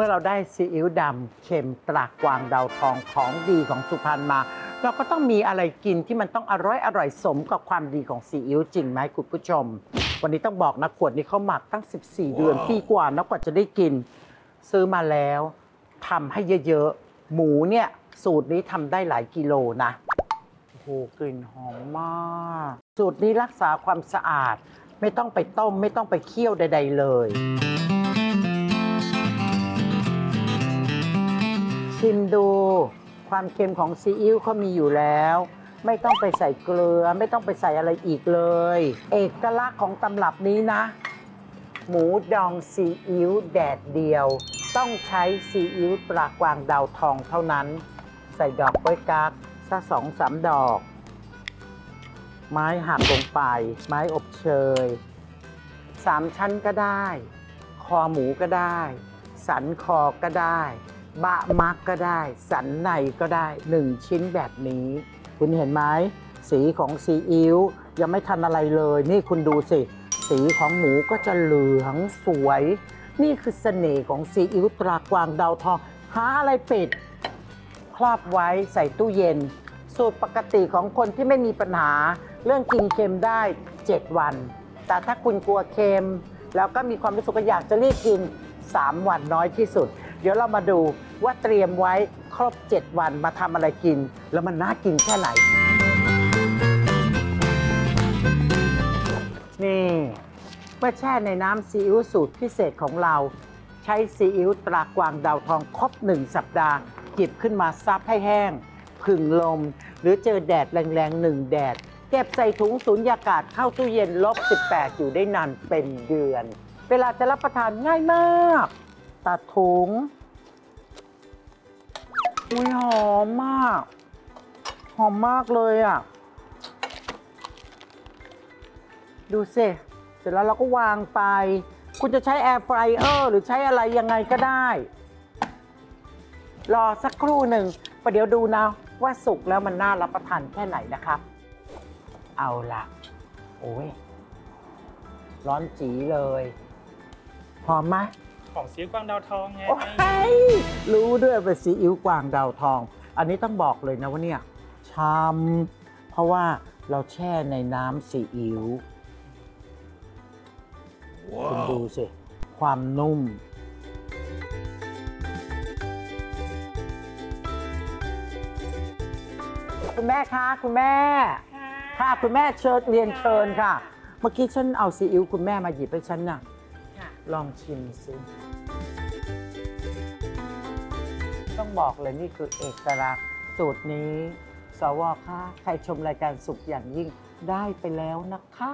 มื่อเราได้ซีอิ๊วดำเค็มตรากกวางดาวทองของดีของสุพรรณมา เราก็ต้องมีอะไรกินที่มันต้องอร่อยอร่อยสมกับความดีของซีอิ๊วจริงไหมคุณผู้ชม วันนี้ต้องบอกนะขวดนี้เขาหมักตั้ง 14 เดือนปีกว่านะกว่าจะได้กิน ซื้อมาแล้วทำให้เยอะๆ หมูเนี่ยสูตรนี้ทำได้หลายกิโลนะโอ้โหกลิ่นหอมมาก สูตรนี้รักษาความสะอาด ไม่ต้องไปต้ม ไม่ต้องไปเคี่ยวใด ๆ เลย ชิมดู ความเค็มของซีอิ๊วเขามีอยู่แล้ว ไม่ต้องไปใส่เกลือ ไม่ต้องไปใส่อะไรอีกเลย เอกลักษณ์ของตำรับนี้นะ หมูดองซีอิ๊วแดดเดียว ต้องใช้ซีอิ๊วปลากวางดาวทองเท่านั้น ใส่ดอกกล้วยกักสักสองสามดอก ไม้หักลงไป ไม้อบเชยสามชั้นก็ได้ คอหมูก็ได้ สันคอก็ได้ บะมักก็ได้ สันในก็ได้หนึ่งชิ้นแบบนี้ คุณเห็นไหมสีของซีอิ๊วยังไม่ทันอะไรเลย นี่คุณดูสิ สีของหมูก็จะเหลืองสวย นี่คือเสน่ห์ของซีอิ๊วตรากวางดาวทองหาอะไรปิด ครอบไว้ใส่ตู้เย็น สูตรปกติของคนที่ไม่มีปัญหา เรื่องกินเค็มได้ 7 วัน แต่ถ้าคุณกลัวเค็ม แล้วก็มีความรู้สึกอยากจะรีบกิน 3 วันน้อยที่สุด เดี๋ยวเรามาดูว่าเตรียมไว้ครบ 7 วันมาทำอะไรกิน แล้วมันน่ากินแค่ไหน นี่เมื่อแช่ในน้ำซีอิ๊วสูตรพิเศษของเรา ใช้ซีอิ๊วตรากวางดาวทองครบหนึ่งสัปดาห์หยิบขึ้นมาซับให้แห้งผึ่งลม หรือเจอแดดแรงๆหนึ่งแดด เก็บใส่ถุงสูญญากาศเข้าตู้เย็นลบ 18 อยู่ได้นานเป็นเดือน เวลาจะรับประทานง่ายมาก ตัดถุงอุ้ยหอมมาก หอมมากเลยอะ ดูสิ เสร็จแล้วเราก็วางไป คุณจะใช้แอร์ฟรายเออร์หรือใช้อะไรยังไงก็ได้ รอสักครู่หนึ่งประเดี๋ยวดูนะว่าสุกแล้วมันน่ารับประทานแค่ไหนนะครับ เอาละโอ้ย ร้อนจีเลย หอมไหม ของซีอิ๊วกวางดาวทองไงโอ้ยรู้ด้วยเป็นซีอิ๊วกวางดาวทอง อันนี้ต้องบอกเลยนะว่าเนี่ยชำเพราะว่าเราแช่ในน้ำซีอิ๊วคุณดูสิ ความนุ่ม คุณแม่คะ คุณแม่ ค่ะ คุณแม่เชิญเรียนเชิญค่ะ เมื่อกี้ฉันเอาซีอิ๊วคุณแม่มาหยิบให้ฉันน่ะ ลองชิมซิต้องบอกเลยนี่คือเอกลักษณ์สูตรนี้ สวค่ะใครชมรายการสุขอย่างยิ่งได้ไปแล้วนะคะ